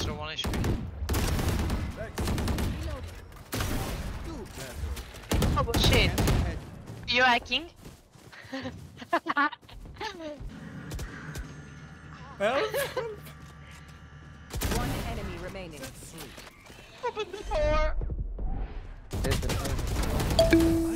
So one HP. Oh bullshit. You hacking? One enemy remaining. Open the door.